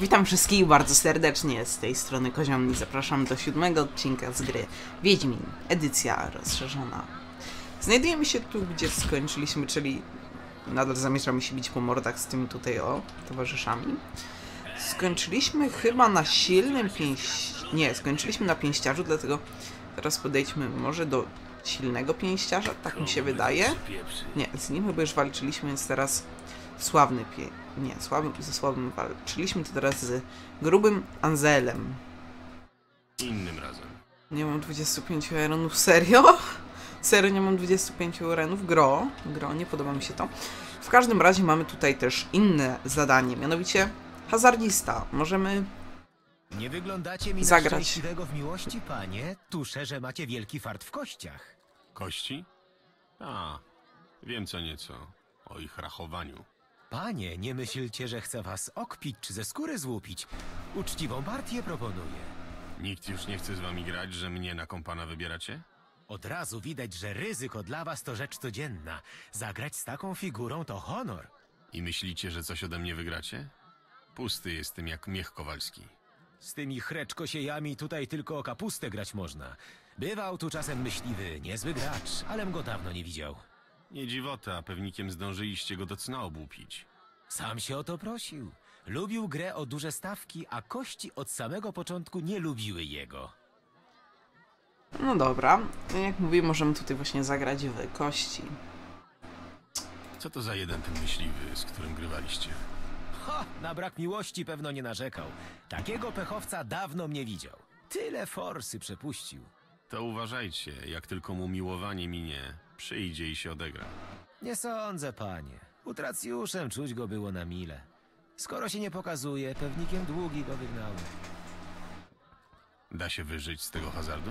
Witam wszystkich bardzo serdecznie z tej strony Koziomni. Zapraszam do siódmego odcinka z gry Wiedźmin, edycja rozszerzona. Znajdujemy się tu, gdzie skończyliśmy, czyli nadal zamierzamy się bić po mordach z tymi tutaj o towarzyszami. Skończyliśmy chyba na silnym pięść... Nie, skończyliśmy na pięściarzu, dlatego teraz podejdźmy może do silnego pięściarza, tak mi się wydaje. Nie, z nim chyba już walczyliśmy, więc teraz sławny pie... Nie, sławny, ze sławnym walczyliśmy, to teraz z grubym Anzelem. Innym razem. Nie mam 25 arenów, serio? Serio nie mam 25 arenów? Gro, gro, nie podoba mi się to. W każdym razie mamy tutaj też inne zadanie, mianowicie hazardista. Możemy... Nie wyglądacie mi Zagrać. na szczęśliwego w miłości, panie. Tuszę, że macie wielki fart w kościach. Kości? A, wiem co nieco o ich rachowaniu. Panie, nie myślcie, że chcę was okpić czy ze skóry złupić. Uczciwą partię proponuję. Nikt już nie chce z wami grać, że mnie na kompana wybieracie? Od razu widać, że ryzyko dla was to rzecz codzienna. Zagrać z taką figurą to honor. I myślicie, że coś ode mnie wygracie? Pusty jestem jak miech kowalski. Z tymi chreczkosiejami tutaj tylko o kapustę grać można. Bywał tu czasem myśliwy, niezły gracz, alem go dawno nie widział. Nie dziwota, pewnikiem zdążyliście go do cna obłupić. Sam się o to prosił. Lubił grę o duże stawki, a kości od samego początku nie lubiły jego. No dobra, jak mówię, możemy tutaj właśnie zagrać w kości. Co to za jeden ten myśliwy, z którym grywaliście? Ha! Na brak miłości pewno nie narzekał. Takiego pechowca dawno mnie widział. Tyle forsy przepuścił. To uważajcie, jak tylko mu miłowanie minie, przyjdzie i się odegra. Nie sądzę, panie. Utracjuszem czuć go było na mile. Skoro się nie pokazuje, pewnikiem długi go wygnały. Da się wyżyć z tego hazardu?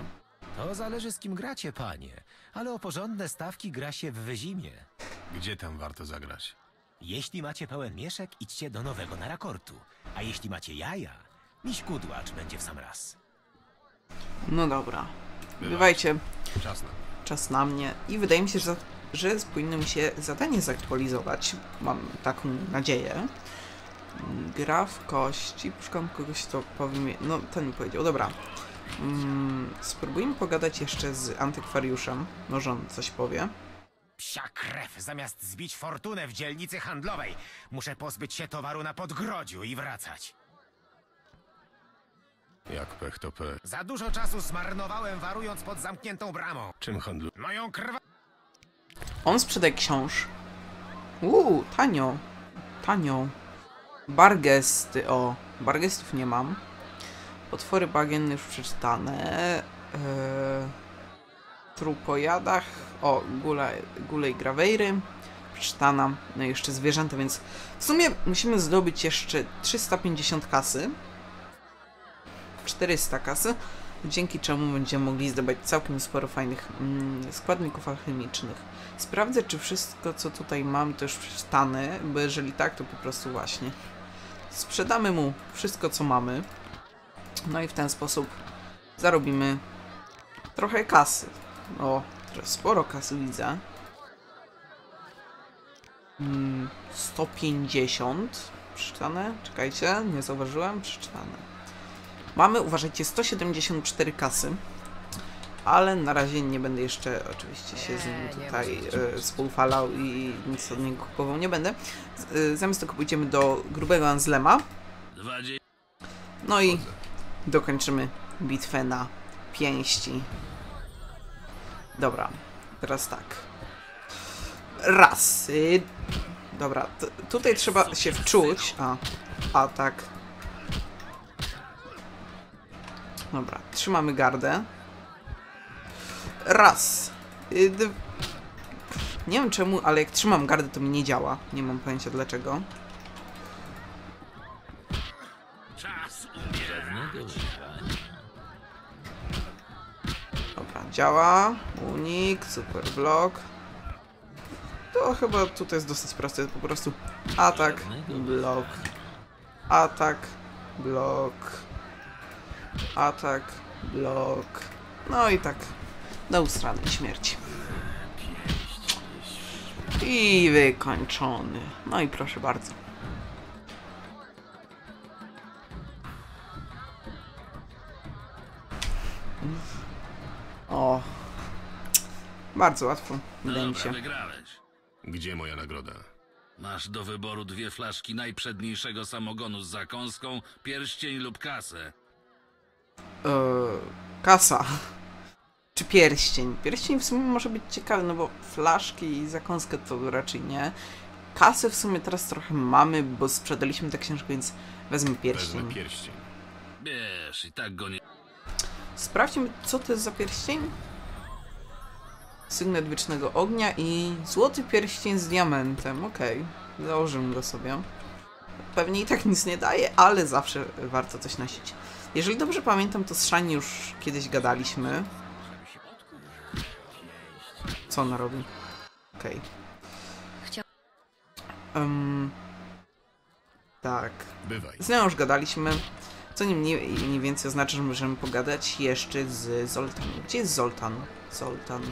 To zależy z kim gracie, panie. Ale o porządne stawki gra się w wyzimie. Gdzie tam warto zagrać? Jeśli macie pełen mieszek, idźcie do nowego narakortu. A jeśli macie jaja, miś kudłacz będzie w sam raz. No dobra. Bywajcie, Czas na mnie. czas na mnie. I wydaje mi się, że, że powinno mi się zadanie zaktualizować. Mam taką nadzieję. Gra w kości. Poszukam kogoś, kto powie. No, ten mi powiedział. Dobra. Mm, spróbujmy pogadać jeszcze z antykwariuszem. Może on coś powie. Psia krew, zamiast zbić fortunę w dzielnicy handlowej, muszę pozbyć się towaru na podgrodziu i wracać. Jak pech to pech. Za dużo czasu zmarnowałem warując pod zamkniętą bramą. Czym handlu? Moją krwa... On sprzedaje książ. Uuu, tanio. Tanio. Bargesty, o. Bargestów nie mam. Potwory bagienne już przeczytane. Eee, trupojadach. O, gula, gule i grawejry. Przeczytana. No i jeszcze zwierzęta, więc w sumie musimy zdobyć jeszcze 350 kasy. 400 kasy. Dzięki czemu będziemy mogli zdobyć całkiem sporo fajnych mm, składników alchemicznych. Sprawdzę, czy wszystko, co tutaj mam, to już przeczytane, bo jeżeli tak, to po prostu właśnie sprzedamy mu wszystko, co mamy. No i w ten sposób zarobimy trochę kasy. O, sporo kasy widzę. Mm, 150 przeczytane. Czekajcie, nie zauważyłem. Przeczytane. Mamy, uważajcie, 174 kasy. Ale na razie nie będę jeszcze oczywiście się z nim tutaj e, współfalał i nic od niego kupował nie będę. E, Zamiast tego pójdziemy do grubego Anzlema. No i dokończymy bitwę na pięści. Dobra, teraz tak. Raz. y, Dobra, tutaj trzeba się wczuć. A, a Dobra, trzymamy gardę. Raz. Y, Nie wiem czemu, ale jak trzymam gardę, to mi nie działa. Nie mam pojęcia dlaczego. Dobra, działa. Unik, super blok. To chyba tutaj jest dosyć proste, po prostu atak, blok, atak, blok, atak, blok, no i tak do ustranej śmierci. I wykończony. No i proszę bardzo. O. Bardzo łatwo, wydaje mi się. Gdzie moja nagroda? Masz do wyboru dwie flaszki najprzedniejszego samogonu z zakąską, pierścień lub kasę. Eee, kasa. Czy pierścień? Pierścień w sumie może być ciekawy, no bo flaszki i zakąskę to raczej nie. Kasę w sumie teraz trochę mamy, bo sprzedaliśmy tę książkę, więc wezmę pierścień. Wezmę pierścień. Wiesz, i tak go nie... Sprawdźmy, co to jest za pierścień. Sygnet wiecznego ognia i złoty pierścień z diamentem. Okej, założymy go sobie. Pewnie i tak nic nie daje, ale zawsze warto coś nosić. Jeżeli dobrze pamiętam, to z Shani już kiedyś gadaliśmy. Co ona robi? Okej. Chcia- Em, tak. Z nią już gadaliśmy, co nie mniej, mniej więcej oznacza, że możemy pogadać jeszcze z Zoltanem. Gdzie jest Zoltan? Zoltan.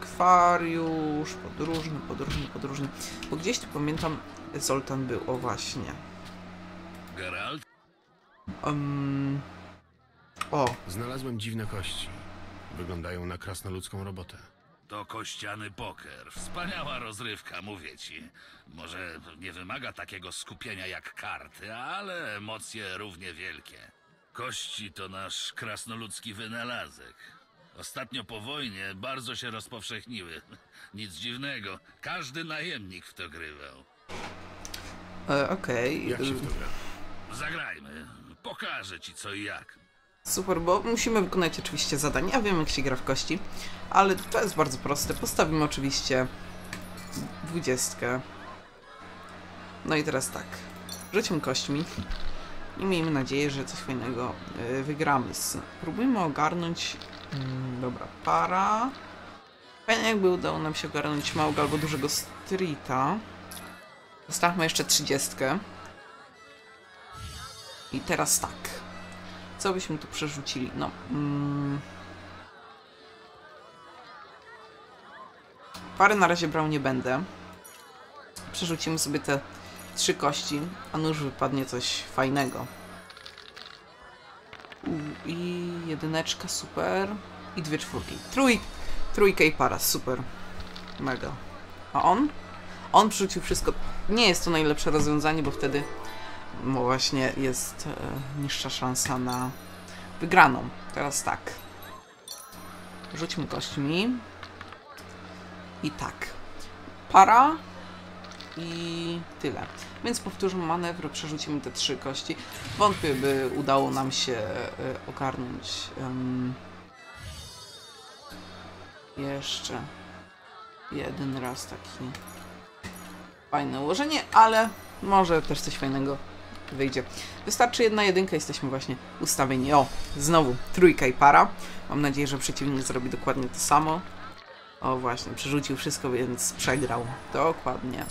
Akwariusz, podróżny, podróżny, podróżny. Bo gdzieś tu pamiętam, Zoltan był, o właśnie. Geralt? Um, o, Znalazłem dziwne kości. Wyglądają na krasnoludzką robotę. To kościany poker. Wspaniała rozrywka, mówię ci. Może nie wymaga takiego skupienia jak karty, ale emocje równie wielkie. Kości to nasz krasnoludzki wynalazek. Ostatnio po wojnie bardzo się rozpowszechniły. Nic dziwnego, każdy najemnik w to grywał. e, okej. Jak się w to gra? Zagrajmy, pokażę ci co i jak. Super, bo musimy wykonać oczywiście zadanie. Ja wiem, jak się gra w kości, ale to jest bardzo proste. Postawimy oczywiście dwudziestkę. No i teraz tak. Rzućmy kośćmi i miejmy nadzieję, że coś fajnego y, wygramy. Spróbujmy ogarnąć... Mm, dobra, para. Fajnie jakby udało nam się ogarnąć małego albo dużego streeta. Zostawmy jeszcze trzydziestkę. I teraz tak. Co byśmy tu przerzucili? No. Mm. Pary na razie brał nie będę. Przerzucimy sobie te trzy kości, a nuż wypadnie coś fajnego. U, I jedyneczka, super. I dwie czwórki. Trój, trójka i para, super. Mega. A on? On przerzucił wszystko. Nie jest to najlepsze rozwiązanie, bo wtedy bo właśnie jest e, niższa szansa na wygraną. Teraz tak. Rzućmy kośćmi. I tak. Para. I tyle. Więc powtórzmy manewr, przerzucimy te trzy kości. Wątpię, by udało nam się e, ogarnąć jeszcze jeden raz taki fajne ułożenie, ale może też coś fajnego wyjdzie. Wystarczy jedna jedynka, jesteśmy właśnie ustawieni. O, znowu trójka i para. Mam nadzieję, że przeciwnik zrobi dokładnie to samo. O właśnie, przerzucił wszystko, więc przegrał. Dokładnie.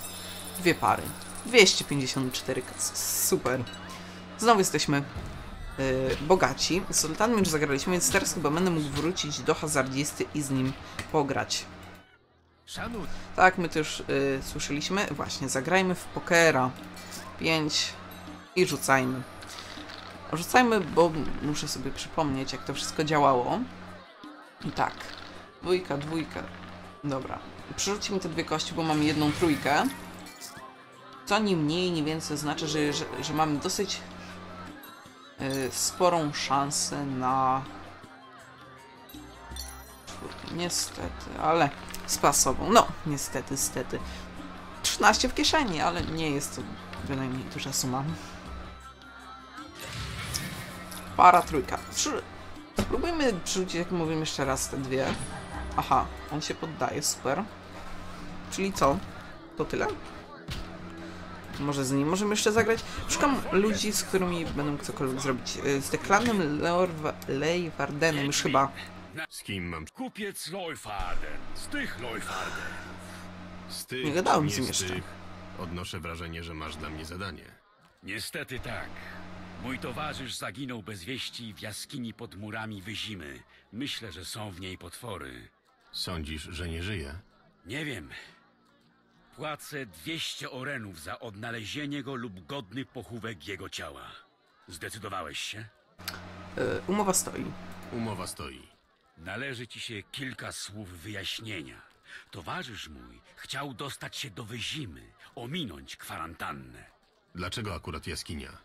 Dwie pary. 254 kas. Super. Znowu jesteśmy yy, bogaci. Z Sultanem już zagraliśmy, więc teraz chyba będę mógł wrócić do hazardzisty i z nim pograć. Tak, my to już y, słyszeliśmy. Właśnie, zagrajmy w pokera. 5 i rzucajmy. Rzucajmy, bo muszę sobie przypomnieć, jak to wszystko działało. I tak. Dwójka, dwójka. Dobra. Przerzucimy te dwie kości, bo mamy jedną trójkę. Co ni mniej, ni więcej znaczy, że, że, że mamy dosyć y, sporą szansę na... Niestety, ale z pasową. No, niestety, niestety. 13 w kieszeni, ale nie jest to bynajmniej duża suma. Para trójka. Przy... Spróbujmy przerzucić, jak mówimy jeszcze raz, te dwie. Aha, on się poddaje, super. Czyli co? To tyle? Może z nim możemy jeszcze zagrać? Szukam ludzi, z którymi będę mógł cokolwiek zrobić. Y, Z Deklanem Lejwardenem już chyba Z kim mam... Kupiec Leufarden, z tych Leufarden. Z tych, Nie gadałem z nim jeszcze. Odnoszę wrażenie, że masz dla mnie zadanie. Niestety tak. Mój towarzysz zaginął bez wieści w jaskini pod murami Wyzimy. Myślę, że są w niej potwory. Sądzisz, że nie żyje? Nie wiem. Płacę 200 orenów za odnalezienie go lub godny pochówek jego ciała. Zdecydowałeś się? E, umowa stoi. Umowa stoi. Należy ci się kilka słów wyjaśnienia. Towarzysz mój chciał dostać się do Wyzimy, ominąć kwarantannę. Dlaczego akurat jaskinia?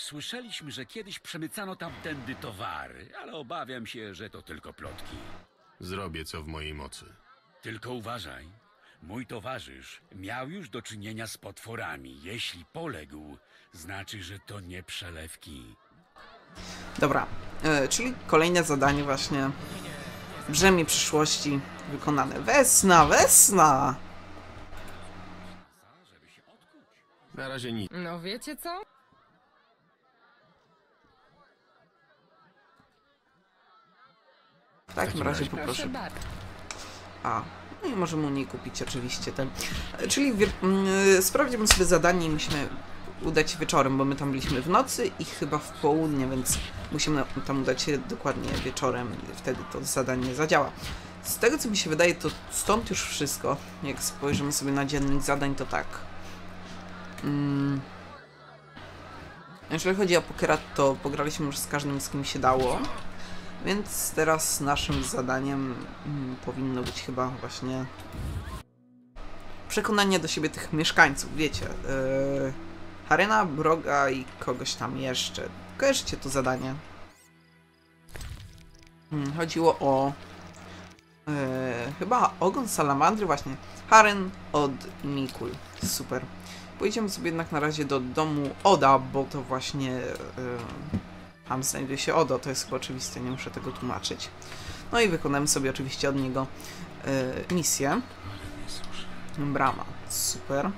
Słyszeliśmy, że kiedyś przemycano tamtędy towary, ale obawiam się, że to tylko plotki. Zrobię co w mojej mocy. Tylko uważaj. Mój towarzysz miał już do czynienia z potworami. Jeśli poległ, znaczy, że to nie przelewki. Dobra, e, czyli kolejne zadanie właśnie brzemię przyszłości wykonane. Wesna, wesna! Na razie nic. No wiecie co? W takim razie Proszę poproszę. A, no i możemy u niej kupić oczywiście ten. Czyli wie, mm, sprawdzimy sobie zadanie i musimy udać się wieczorem, bo my tam byliśmy w nocy i chyba w południe, więc musimy tam udać się dokładnie wieczorem i wtedy to zadanie zadziała. Z tego co mi się wydaje, to stąd już wszystko. Jak spojrzymy sobie na dziennik zadań, to tak. Mm. Jeżeli chodzi o pokera, to pograliśmy już z każdym, z kim się dało. Więc teraz naszym zadaniem mm, powinno być chyba właśnie przekonanie do siebie tych mieszkańców, wiecie. Yy, Harena, Broga i kogoś tam jeszcze. Kojarzycie to zadanie? Mm, chodziło o yy, chyba ogon salamandry właśnie. Haren od Mikul. Super. Pojedziemy sobie jednak na razie do domu Oda, bo to właśnie yy, tam znajduje się Odo, to jest oczywiste, nie muszę tego tłumaczyć. No i wykonamy sobie oczywiście od niego yy, misję. Brama, super.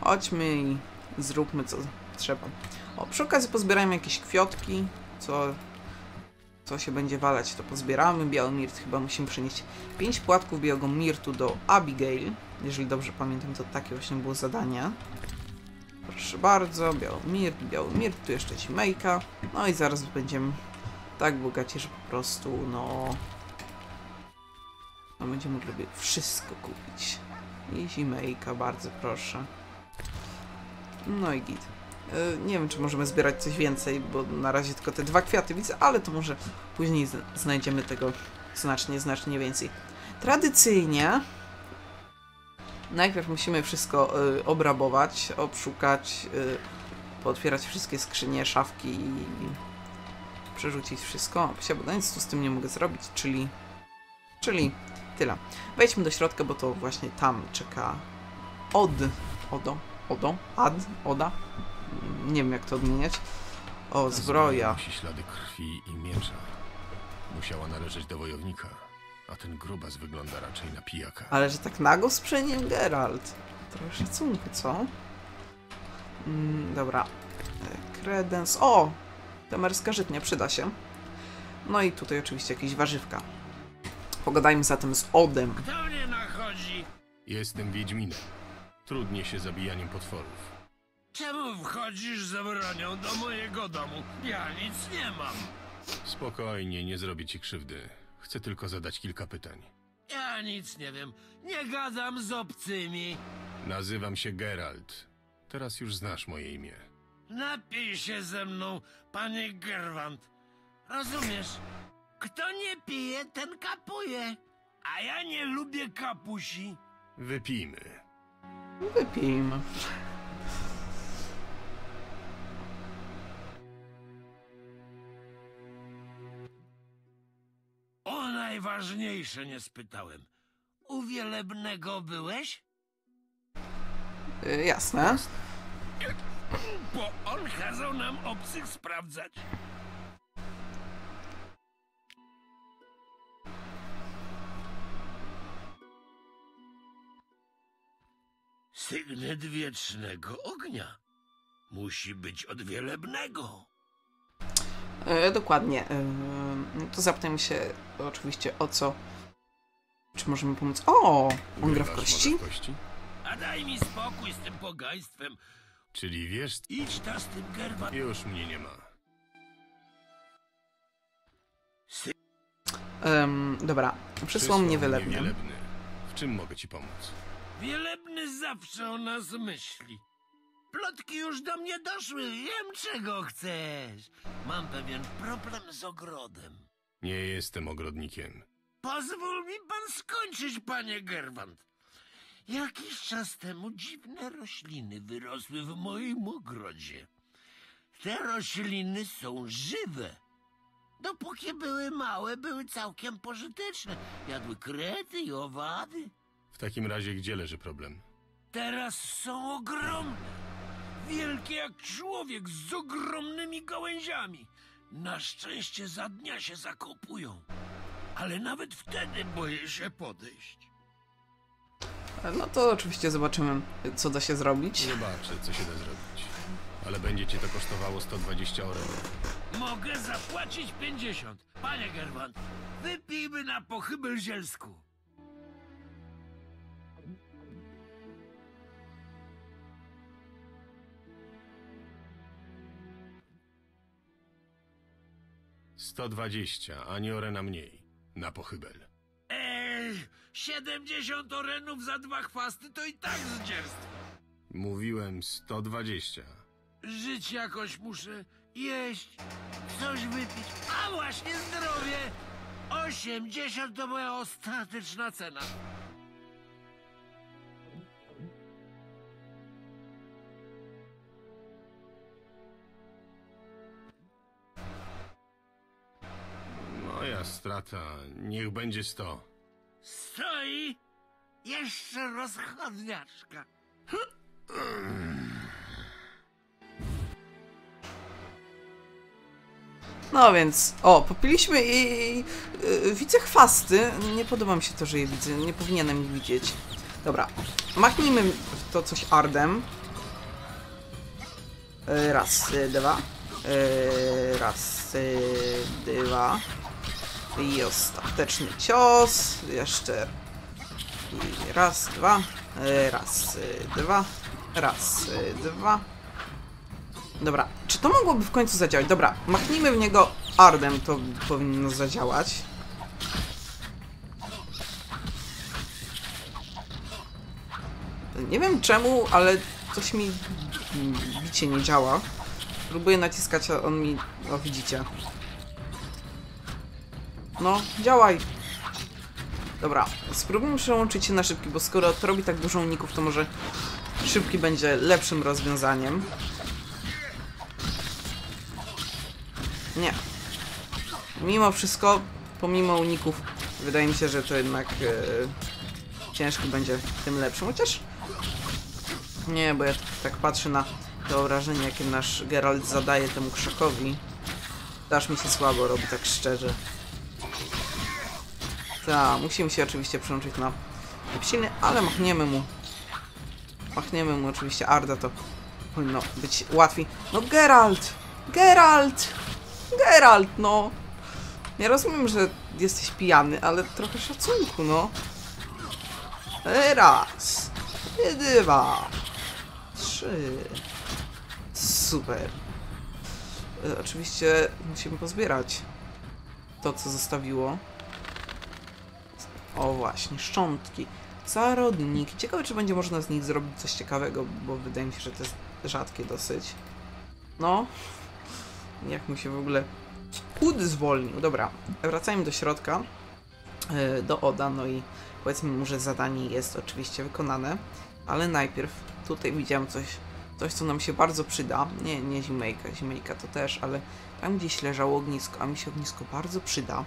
Chodźmy i zróbmy co trzeba. O, przy okazji pozbierajmy jakieś kwiotki, co, co się będzie walać, to pozbieramy. Biały mirt chyba musimy przynieść 5 płatków białego mirtu do Abigail. Jeżeli dobrze pamiętam, to takie właśnie było zadanie. Proszę bardzo, biały mirt, tu jeszcze ci mejka. No i zaraz będziemy tak bogaci, że po prostu, no... No będziemy mogli wszystko kupić. I zimejka, bardzo proszę. No i git. E, Nie wiem, czy możemy zbierać coś więcej, bo na razie tylko te dwa kwiaty widzę, ale to może później znajdziemy tego znacznie, znacznie więcej. Tradycyjnie najpierw musimy wszystko y, obrabować, obszukać, y, pootwierać wszystkie skrzynie, szafki i przerzucić wszystko. Bo nic tu z tym nie mogę zrobić, czyli... Czyli tyle. Wejdźmy do środka, bo to właśnie tam czeka Od. Odo. Odo. Ad. Oda. Nie wiem jak to odmieniać. O, zbroja. Ślady krwi i miecza. Musiała należeć do wojownika, a ten grubas wygląda raczej na pijaka. Ale że tak nago sprzęgiem Geralt. Trochę szacunku, co? Mm, dobra. E, Kredens. O! Temerska żytnia przyda się. No i tutaj oczywiście jakieś warzywka. Pogadajmy zatem z Odem. Kto mnie nachodzi? Jestem Wiedźminem. Trudnie się zabijaniem potworów. Czemu wchodzisz z bronią do mojego domu? Ja nic nie mam. Spokojnie, nie zrobię ci krzywdy. Chcę tylko zadać kilka pytań. Ja nic nie wiem. Nie gadam z obcymi. Nazywam się Geralt. Teraz już znasz moje imię. Napij się ze mną, panie Gerwant. Rozumiesz? Kto nie pije, ten kapuje. A ja nie lubię kapusi. Wypijmy. Wypijmy. Najważniejsze nie spytałem. U wielebnego byłeś? Y, jasne. Bo on kazał nam obcych sprawdzać. Sygnet wiecznego ognia. Musi być od wielebnego. E, dokładnie. E, to zapytajmy się oczywiście o co. Czy możemy pomóc? O! On gra w kości? może w kości? A daj mi spokój z tym pogaństwem. Czyli wiesz... Idź ta z tym gerwa. Już mnie nie ma. Em, dobra, przysłał mnie. Wielebny. W czym mogę ci pomóc? Wielebny zawsze o nas myśli. Plotki już do mnie doszły. Wiem, czego chcesz. Mam pewien problem z ogrodem. Nie jestem ogrodnikiem. Pozwól mi pan skończyć, panie Gerwant. Jakiś czas temu dziwne rośliny wyrosły w moim ogrodzie. Te rośliny są żywe. Dopóki były małe, były całkiem pożyteczne. Jadły krety i owady. W takim razie gdzie leży problem? Teraz są ogromne. Wielkie jak człowiek z ogromnymi gałęziami. Na szczęście za dnia się zakopują. Ale nawet wtedy boję się podejść. No to oczywiście zobaczymy, co da się zrobić. Zobaczę, co się da zrobić. Ale będzie cię to kosztowało 120 orel. Mogę zapłacić 50. Panie Gerwant, wypijmy na pochybel zielsku. Sto dwadzieścia, ani orena mniej. Na pochybel. Ej, 70 orenów za dwa chwasty to i tak zdzierstwo. Mówiłem 120. Żyć jakoś muszę, jeść, coś wypić, a właśnie zdrowie. 80 to moja ostateczna cena. Strata, niech będzie 100. Stoi jeszcze rozchodniaczka. No więc, o, popiliśmy i yy, widzę chwasty. Nie podoba mi się to, że je widzę. Nie powinienem ich widzieć. Dobra, machnijmy w to coś ardem. Yy, raz, yy, dwa. Raz, dwa. I ostateczny cios. Jeszcze. I raz, dwa. Raz, dwa. Raz, dwa. Dobra, czy to mogłoby w końcu zadziałać? Dobra, machnijmy w niego ardem, to powinno zadziałać. Nie wiem czemu, ale coś mi bicie nie działa. Próbuję naciskać, a on mi... O, widzicie. No, działaj! Dobra, spróbujmy przełączyć się na szybki, bo skoro to robi tak dużo uników, to może szybki będzie lepszym rozwiązaniem. Nie. Mimo wszystko, pomimo uników, wydaje mi się, że to jednak e, ciężki będzie tym lepszym. Chociaż nie, bo ja tak patrzę na to obrażenie, jakie nasz Geralt zadaje temu krzakowi. Dasz mi się słabo robi, tak szczerze. Tak, musimy się oczywiście przełączyć na psiny, ale machniemy mu. Machniemy mu oczywiście Arda, to powinno być łatwiej. No Geralt! Geralt! Geralt, no! Ja rozumiem, że jesteś pijany, ale trochę szacunku, no. Raz, dwa, trzy. Super. E, oczywiście musimy pozbierać to, co zostawiło. O właśnie, szczątki. Zarodniki. Ciekawe, czy będzie można z nich zrobić coś ciekawego, bo wydaje mi się, że to jest rzadkie dosyć. No. Jak mu się w ogóle chód zwolnił. Dobra, wracajmy do środka. e, Do Oda, no i powiedzmy mu, że zadanie jest oczywiście wykonane. Ale najpierw tutaj widziałem coś, coś co nam się bardzo przyda. Nie, nie zimejka, zimejka to też, ale tam gdzieś leżało ognisko, a mi się ognisko bardzo przyda.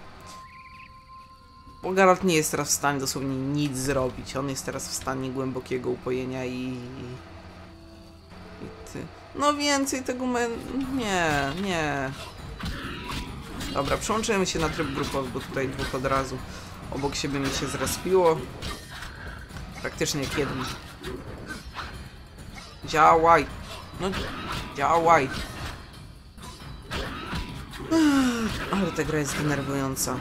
Bo Geralt nie jest teraz w stanie dosłownie nic zrobić. On jest teraz w stanie głębokiego upojenia i... I ty... No więcej tego men... Nie, nie. Dobra, przełączymy się na tryb grupowy, bo tutaj dwóch od razu obok siebie mi się zrespiło. Praktycznie jeden. Działaj! No, działaj! Ale ta gra jest denerwująca.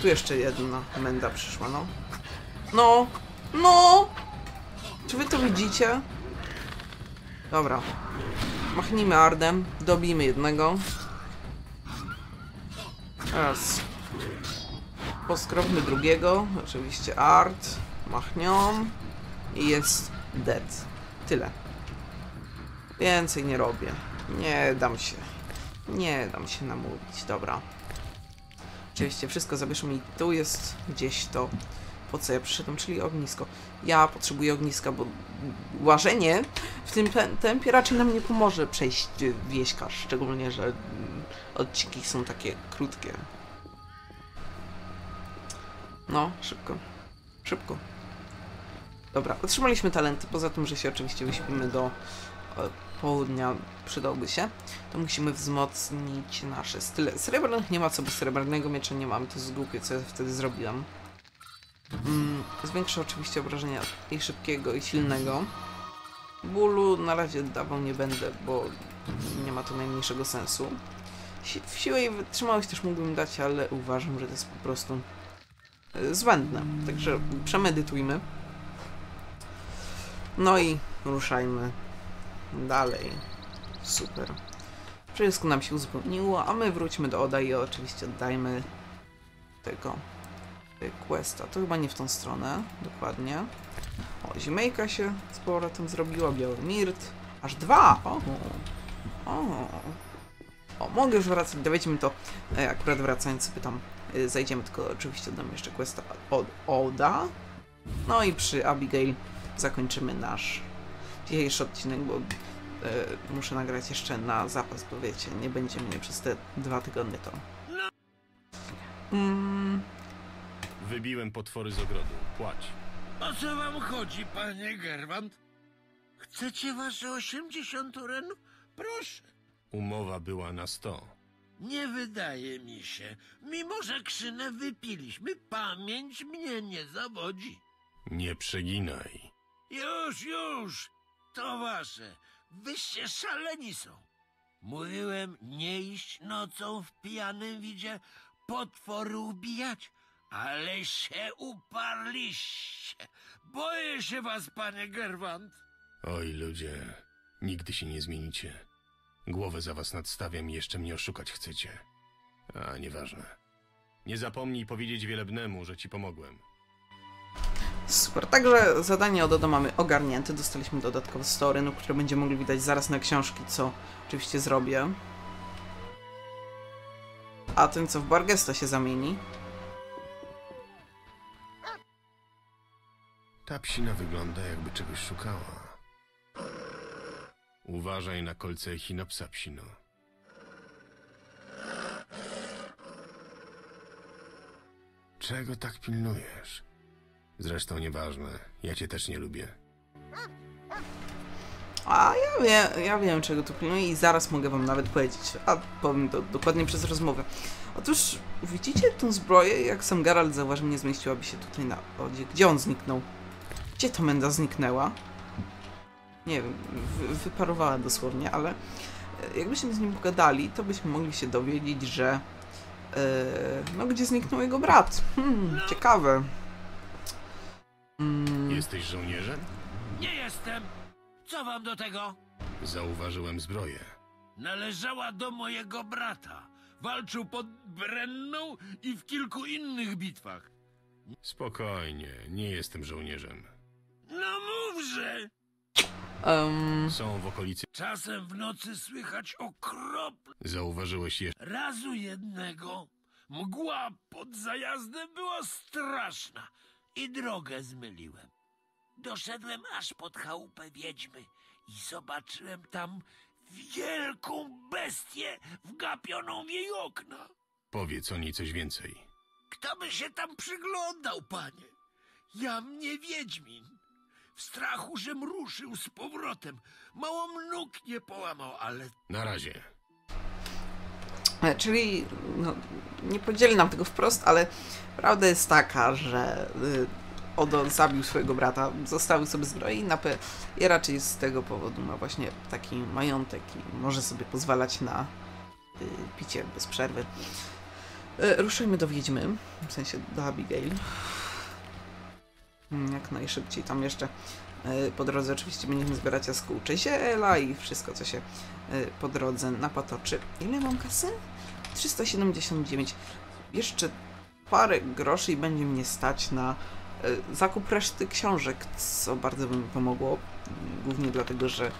Tu jeszcze jedna menda przyszła, no. No! No! Czy wy to widzicie? Dobra. Machnijmy Ardem, dobijmy jednego. Raz. Poskrobmy drugiego, oczywiście art, machnią i jest dead. Tyle. Więcej nie robię. Nie dam się. Nie dam się namówić, dobra. Oczywiście wszystko zabierzmy i tu jest gdzieś to, po co ja przyszedłem, czyli ognisko. Ja potrzebuję ogniska, bo łażenie w tym te- tempie raczej nam nie pomoże przejść wieśka, szczególnie, że mm, odcinki są takie krótkie. No, szybko. Szybko. Dobra, otrzymaliśmy talenty, poza tym, że się oczywiście wyśpimy do południa, przydałby się, to musimy wzmocnić nasze style. Srebrnych nie ma co, bo srebrnego miecza nie mamy, to jest głupie, co ja wtedy zrobiłem. Mm, oczywiście obrażenia i szybkiego, i silnego. Bólu na razie dawał nie będę, bo nie ma to najmniejszego sensu. Si- W siłę i wytrzymałość też mógłbym dać, ale uważam, że to jest po prostu e, zbędne. Także przemedytujmy. No i ruszajmy dalej. Super. Wszystko nam się uzupełniło, a my wróćmy do Oda i oczywiście oddajmy tego y, questa. To chyba nie w tą stronę, dokładnie. O, Zimejka się z powrotem zrobiła, biały mirt. Aż dwa! O, o. o mogę już wracać, dowiedźmy to. E, akurat wracając sobie tam y, zajdziemy, tylko oczywiście oddam jeszcze questa od Oda. No i przy Abigail zakończymy nasz dzisiejszy odcinek, bo e, muszę nagrać jeszcze na zapas, bo wiecie, nie będzie mnie przez te dwa tygodnie to. Mm, Wybiłem potwory z ogrodu. Płać. O co wam chodzi, panie Gerwant? Chcecie wasze 80 renów? Proszę. Umowa była na 100. Nie wydaje mi się. Mimo, że krzynę wypiliśmy, pamięć mnie nie zawodzi. Nie przeginaj. Już, już! To wasze. Wyście szaleni są. Mówiłem nie iść nocą w pijanym widzie potwory ubijać, ale się uparliście. Boję się was, panie Gerwant. Oj, ludzie, nigdy się nie zmienicie. Głowę za was nadstawiam i jeszcze mnie oszukać chcecie. A, nieważne. Nie zapomnij powiedzieć wielebnemu, że ci pomogłem. Super, także zadanie od Oda mamy ogarnięte. Dostaliśmy dodatkowe story, no, które będziemy mogli widać zaraz na książki, co oczywiście zrobię. A ten, co w Bargesta się zamieni. Ta psina wygląda jakby czegoś szukała. Uważaj na kolce echinopsa, psino. Czego tak pilnujesz? Zresztą nieważne, ja cię też nie lubię. A ja wiem, ja wiem czego tu pilnuję i zaraz mogę wam nawet powiedzieć, a powiem to dokładnie przez rozmowę. Otóż widzicie tą zbroję, jak sam Geralt zauważył, nie zmieściłaby się tutaj na odzie. Gdzie on zniknął? Gdzie to Menda zniknęła? Nie wiem, wy, wyparowała dosłownie, ale e, jakbyśmy z nim pogadali, to byśmy mogli się dowiedzieć, że e, no gdzie zniknął jego brat. Hmm, ciekawe. Mm, Jesteś żołnierzem? Nie jestem. Co wam do tego? Zauważyłem zbroję. Należała do mojego brata. Walczył pod Brenną i w kilku innych bitwach. Spokojnie, nie jestem żołnierzem. No mówże! em, Są w okolicy. Czasem w nocy słychać okropne. Zauważyłeś jeszcze. Razu jednego mgła pod zajazdem była straszna i drogę zmyliłem. Doszedłem aż pod chałupę wiedźmy i zobaczyłem tam wielką bestię wgapioną w jej okna. Powiedz o niej coś więcej. Kto by się tam przyglądał, panie? Ja mnie wiedźmin. W strachu, żem ruszył z powrotem. Mało nóg nie połamał, ale Na razie. E, Czyli no, nie podzieli nam tego wprost, ale prawda jest taka, że y, Odo zabił swojego brata, zostawił sobie zbroję i, napę- i raczej z tego powodu ma właśnie taki majątek i może sobie pozwalać na y, picie bez przerwy. Y, ruszyjmy do Wiedźmy, w sensie do Abigail. Mm, Jak najszybciej tam jeszcze y, po drodze oczywiście będziemy zbierać jaskółcze ziela i wszystko co się po drodze napatoczy. Ile mam kasy? 379. Jeszcze parę groszy i będzie mnie stać na e, zakup reszty książek, co bardzo by mi pomogło. Głównie dlatego, że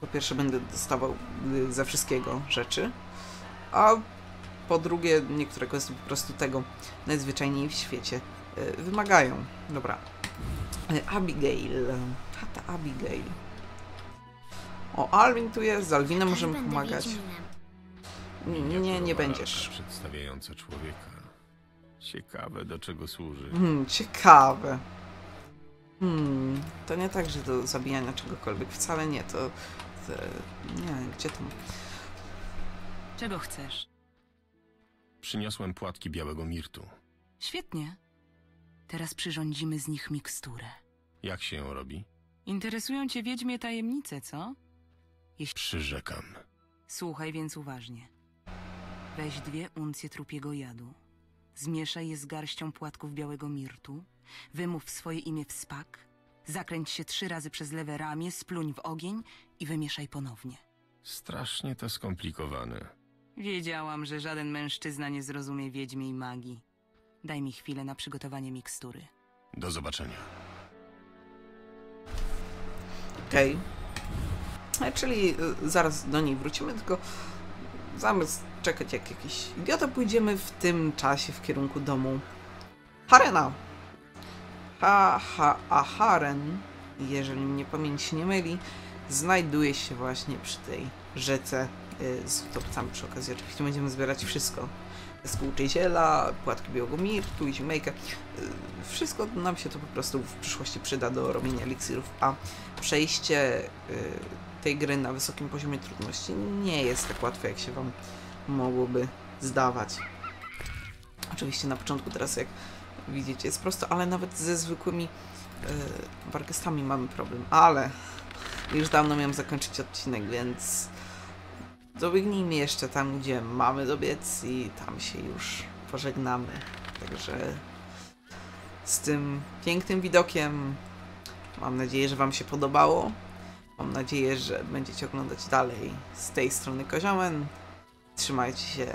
po pierwsze będę dostawał e, ze wszystkiego rzeczy, a po drugie niektóre kwestie po prostu tego najzwyczajniej w świecie e, wymagają. Dobra. E, Abigail. Tata Abigail. O, Alvin tu jest, z Alwinem możemy pomagać. Nie, nie, będziesz. Przedstawiająca człowieka. Ciekawe, do czego służy. Hmm, ciekawe. Hmm, to nie tak, że do zabijania czegokolwiek. Wcale nie, to... to nie, gdzie tam? Czego chcesz? Przyniosłem płatki białego mirtu. Świetnie. Teraz przyrządzimy z nich miksturę. Jak się ją robi? Interesują cię wiedźmie tajemnice, co? Przyrzekam. Słuchaj więc uważnie. Weź dwie uncje trupiego jadu. Zmieszaj je z garścią płatków białego mirtu. Wymów swoje imię w spak. Zakręć się trzy razy przez lewe ramię, spluń w ogień i wymieszaj ponownie. Strasznie to skomplikowane. Wiedziałam, że żaden mężczyzna nie zrozumie wiedźmiej magii. Daj mi chwilę na przygotowanie mikstury. Do zobaczenia. Okej. E, Czyli y, zaraz do niej wrócimy, tylko zamiast czekać jak jakiś idiota, pójdziemy w tym czasie w kierunku domu Harena. Ha, ha, a Haren, jeżeli mnie pamięć nie myli, znajduje się właśnie przy tej rzece y, z utopcami przy okazji. Oczywiście będziemy zbierać wszystko. Współczyciela, płatki białego mirtu, zimejkę. Y, Wszystko nam się to po prostu w przyszłości przyda do robienia eliksirów, a przejście y, tej gry na wysokim poziomie trudności nie jest tak łatwe, jak się Wam mogłoby zdawać. Oczywiście na początku teraz, jak widzicie, jest prosto, ale nawet ze zwykłymi y, wargestami mamy problem. Ale już dawno miałem zakończyć odcinek, więc dobiegnijmy jeszcze tam, gdzie mamy dobiec i tam się już pożegnamy. Także z tym pięknym widokiem mam nadzieję, że Wam się podobało. Mam nadzieję, że będziecie oglądać dalej z tej strony Koziomen. Trzymajcie się.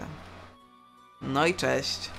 No i cześć.